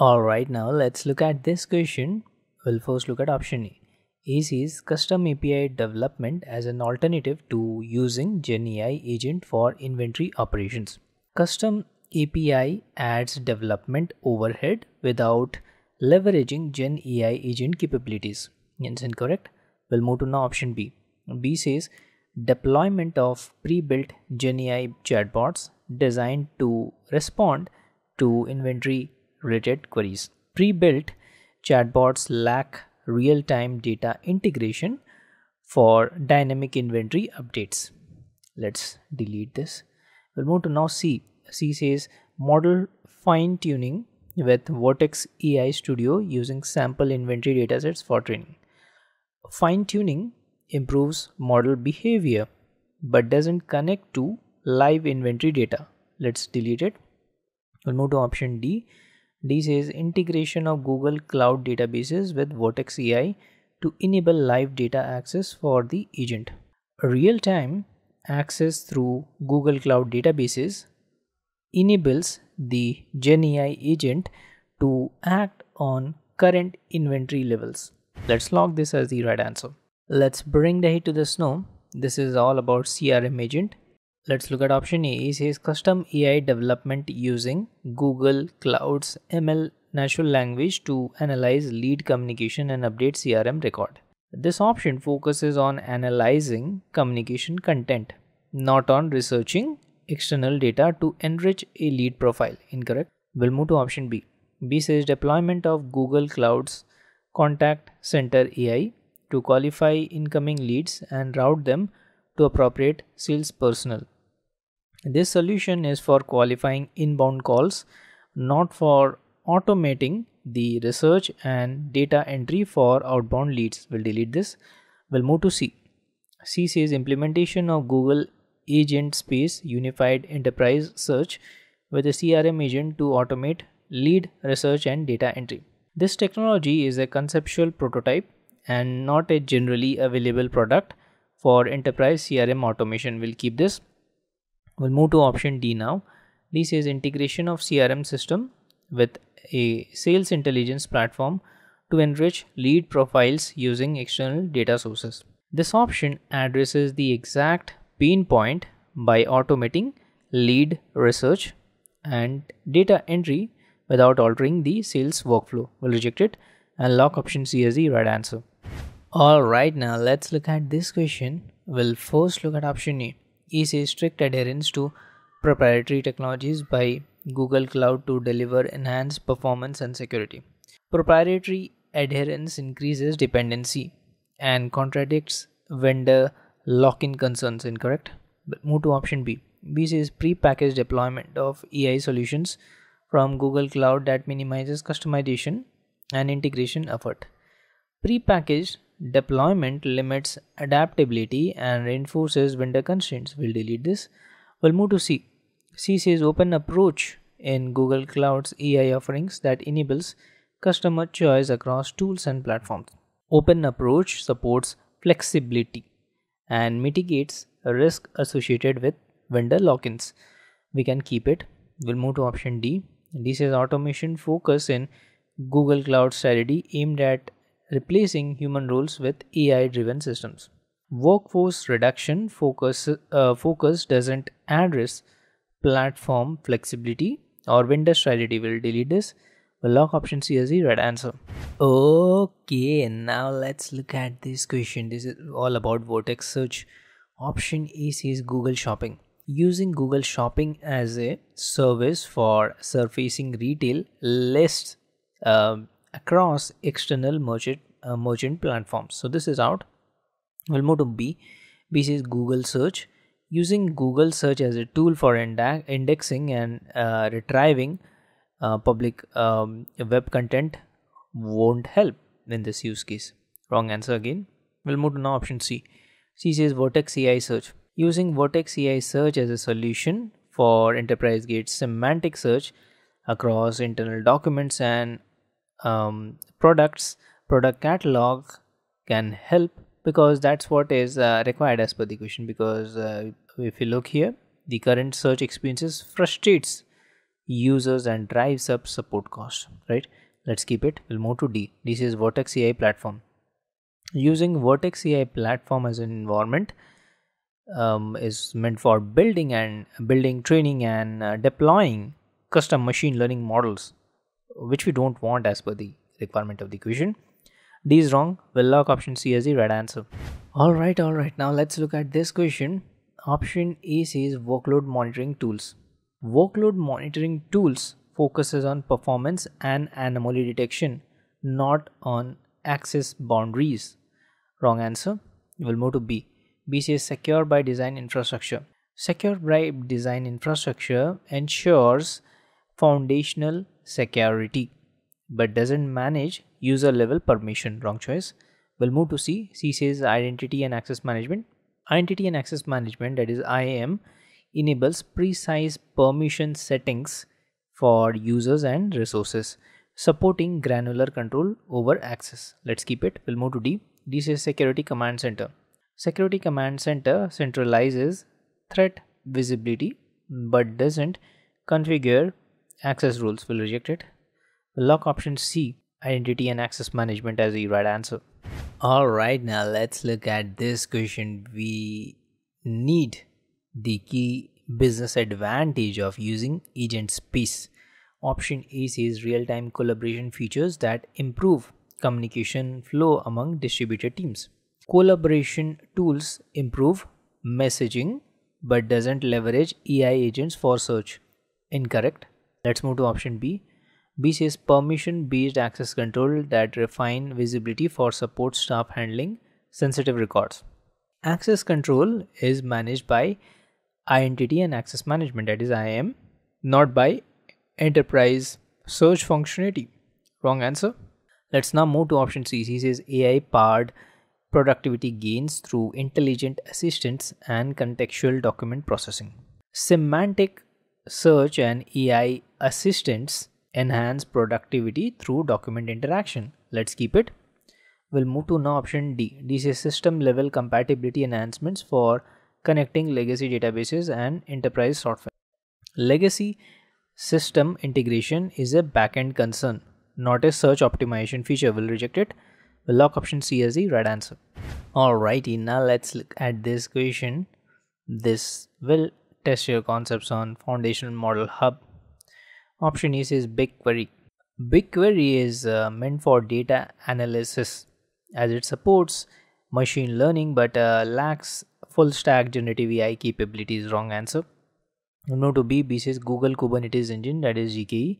Alright, now let's look at this question. We'll first look at option A. A says custom API development as an alternative to using GenAI agent for inventory operations. Custom API adds development overhead without leveraging GenAI agent capabilities. It's incorrect. We'll move to now option B. B says deployment of pre-built GenAI chatbots designed to respond to inventory related queries. Pre-built chatbots lack real time data integration for dynamic inventory updates. Let's delete this. We'll move to now C. C says model fine tuning with Vertex AI Studio using sample inventory datasets for training. Fine tuning improves model behavior but doesn't connect to live inventory data. Let's delete it. We'll move to option D. D says integration of Google Cloud databases with Vertex AI to enable live data access for the agent. Real time access through Google Cloud databases enables the GenAI agent to act on current inventory levels. Let's log this as the right answer. Let's bring the heat to the snow. This is all about CRM agent Let's look at option A. It says custom AI development using Google Cloud's ML natural language to analyze lead communication and update CRM record. This option focuses on analyzing communication content, not on researching external data to enrich a lead profile. Incorrect. We'll move to option B. B says deployment of Google Cloud's contact center AI to qualify incoming leads and route them to appropriate sales personnel. This solution is for qualifying inbound calls, not for automating the research and data entry for outbound leads. We'll delete this. We'll move to C. C says implementation of Google Agentspace Unified Enterprise Search with a CRM agent to automate lead research and data entry. This technology is a conceptual prototype and not a generally available product for enterprise CRM automation. We'll keep this. We'll move to option D now. D says integration of CRM system with a sales intelligence platform to enrich lead profiles using external data sources. This option addresses the exact pain point by automating lead research and data entry without altering the sales workflow. We'll reject it and lock option C as the right answer. Alright, now let's look at this question. We'll first look at option A. E says strict adherence to proprietary technologies by Google Cloud to deliver enhanced performance and security. Proprietary adherence increases dependency and contradicts vendor lock-in concerns. Incorrect. But move to option B. B says pre-packaged deployment of AI solutions from Google Cloud that minimizes customization and integration effort. Pre-packaged deployment limits adaptability and reinforces vendor constraints. We'll delete this. We'll move to C. C says open approach in Google Cloud's AI offerings that enables customer choice across tools and platforms. Open approach supports flexibility and mitigates risk associated with vendor lock-ins. We can keep it. We'll move to option D. This is automation focus in Google Cloud strategy aimed at replacing human roles with AI driven systems. Workforce reduction focus, uh, focus doesn't address platform flexibility or vendor strategy. We'll delete this. We'll lock option C as the right answer. Okay, now let's look at this question. This is all about Vertex search. Option A is Google Shopping. Using Google Shopping as a service for surfacing retail lists um, across external merchant uh, merchant platforms. So this is out. We'll move to B. B says Google search. Using Google search as a tool for indexing and uh, retrieving uh, public um, web content won't help in this use case. Wrong answer again. We'll move to now option C. C says Vertex AI search. Using Vertex AI search as a solution for enterprise grade semantic search across internal documents and um, products product catalog can help because that's what is uh, required as per the question because uh, if you look here the current search experiences frustrates users and drives up support costs, right? Let's keep it. We'll move to D. This is Vertex AI platform. Using Vertex AI platform as an environment um, is meant for building and building, training, and uh, deploying custom machine learning models, which we don't want as per the requirement of the equation. D is wrong. We'll lock option C as the right answer. Alright, alright. Now let's look at this question. Option A says workload monitoring tools. Workload monitoring tools focuses on performance and anomaly detection, not on access boundaries. Wrong answer. We'll move to B. B says secure by design infrastructure. Secure by design infrastructure ensures foundational security but doesn't manage user level permission. Wrong choice. We'll move to C. C says identity and access management. Identity and access management, that is IAM, enables precise permission settings for users and resources, supporting granular control over access. Let's keep it. We'll move to D. D says Security Command Center. Security Command Center centralizes threat visibility but doesn't configure access rules. We'll reject it. Lock option C identity and access management as the right answer. All right, now let's look at this question. We need the key business advantage of using Agentspace. Option A says real time collaboration features that improve communication flow among distributed teams. Collaboration tools improve messaging but doesn't leverage AI agents for search. Incorrect. Let's move to option B. B says permission based access control that refine visibility for support staff handling sensitive records. Access control is managed by identity and access management, that is IAM, not by enterprise search functionality. Wrong answer. Let's now move to option C. C says AI powered productivity gains through intelligent assistants and contextual document processing. Semantic search and AI assistants enhance productivity through document interaction. Let's keep it. We'll move to now option D. This is system level compatibility enhancements for connecting legacy databases and enterprise software. Legacy system integration is a backend concern, not a search optimization feature. We'll reject it. We'll lock option C as the right answer. Alrighty, now let's look at this question. This will test your concepts on foundational model hub Option E is BigQuery. BigQuery is uh, meant for data analysis as it supports machine learning but uh, lacks full stack generative AI capabilities. Wrong answer. No to B. B says Google Kubernetes Engine that is GKE.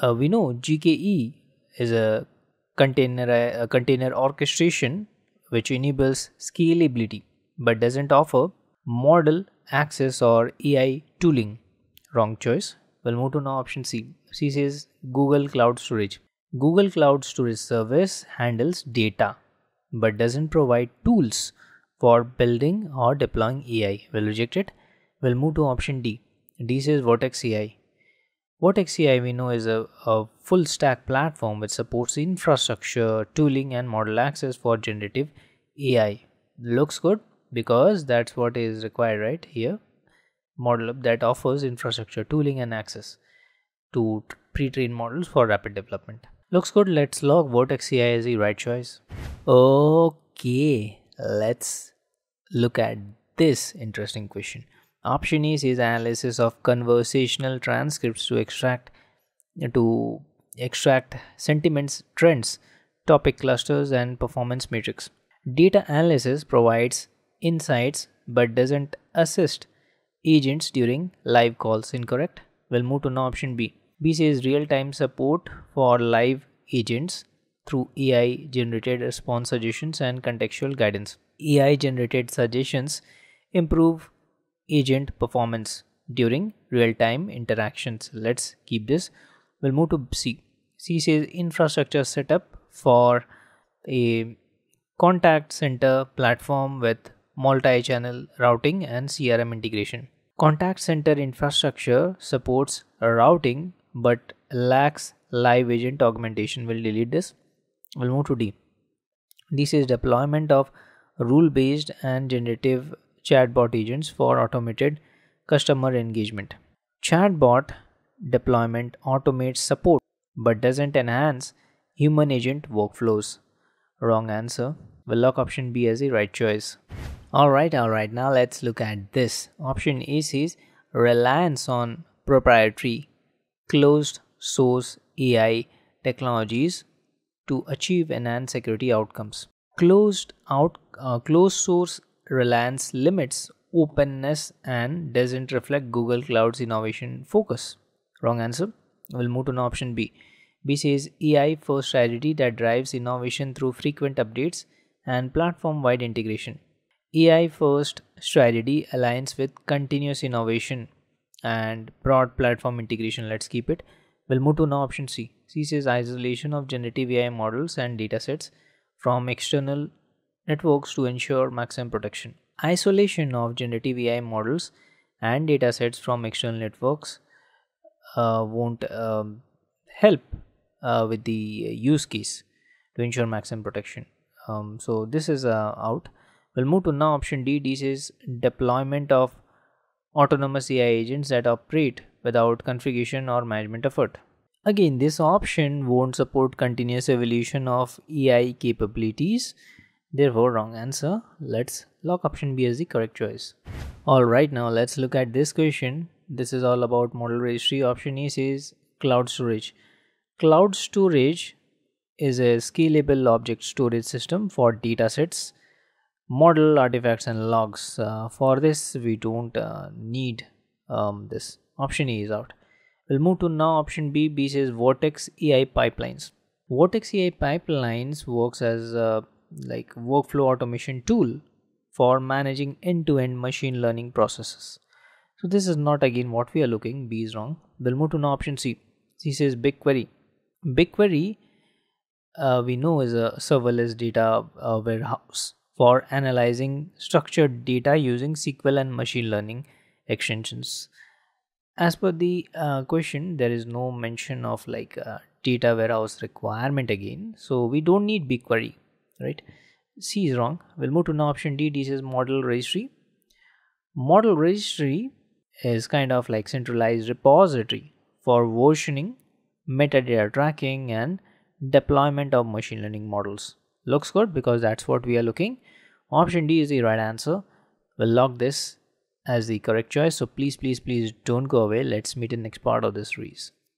Uh, we know GKE is a container a container orchestration which enables scalability but doesn't offer model access or AI tooling. Wrong choice. We'll move to now option C. C says Google Cloud Storage. Google Cloud Storage Service handles data but doesn't provide tools for building or deploying AI. We'll reject it. We'll move to option D. D says Vertex AI. Vertex AI we know is a, a full stack platform which supports infrastructure, tooling, and model access for generative AI. Looks good because that's what is required right here model that offers infrastructure, tooling, and access to pre-trained models for rapid development. Looks good. Let's log Vertex AI as the right choice. Okay, let's look at this interesting question. Option A is analysis of conversational transcripts to extract to extract sentiments, trends, topic clusters, and performance metrics. Data analysis provides insights but doesn't assist agents during live calls. Incorrect. We'll move to now option B. B says real time support for live agents through AI generated response suggestions and contextual guidance. AI generated suggestions improve agent performance during real time interactions. Let's keep this. We'll move to C. C says infrastructure setup for a contact center platform with multi-channel routing and CRM integration. Contact center infrastructure supports routing but lacks live agent augmentation. We'll delete this. We'll move to D. This is deployment of rule-based and generative chatbot agents for automated customer engagement. Chatbot deployment automates support but doesn't enhance human agent workflows. Wrong answer. We'll lock option B as the right choice. Alright, alright, now let's look at this. Option A says reliance on proprietary closed source AI technologies to achieve enhanced security outcomes. Closed out uh, closed source reliance limits openness and doesn't reflect Google Cloud's innovation focus. Wrong answer. We'll move to option B. B says AI first strategy that drives innovation through frequent updates and platform wide integration. AI first strategy aligns with continuous innovation and broad platform integration. Let's keep it. We'll move to now option C. C says isolation of generative AI models and datasets from external networks to ensure maximum protection. Isolation of generative AI models and datasets from external networks uh, won't um, help uh, with the use case to ensure maximum protection. Um, so this is uh, out. We'll move to now option D. This is deployment of autonomous AI agents that operate without configuration or management effort. Again, this option won't support continuous evolution of AI capabilities. Therefore, wrong answer. Let's lock option B as the correct choice. Alright, now let's look at this question. This is all about model registry. Option A says cloud storage. Cloud storage is a scalable object storage system for datasets, model artifacts, and logs. Uh, for this, we don't uh, need um, this. Option A is out. We'll move to now option B. B says Vertex AI pipelines. Vertex AI pipelines works as a like workflow automation tool for managing end-to-end machine learning processes. So this is not again what we are looking. B is wrong. We'll move to now option C. C says BigQuery. BigQuery, uh, we know, is a serverless data uh, warehouse for analyzing structured data using SQL and machine learning extensions. As per the uh, question, there is no mention of like uh, data warehouse requirement again, so we don't need BigQuery, right? C is wrong. We'll move to now option D. This is model registry. Model registry is kind of like centralized repository for versioning metadata tracking and deployment of machine learning models. Looks good because that's what we are looking. Option D is the right answer. We'll lock this as the correct choice. So please, please, please don't go away. Let's meet in next part of this series.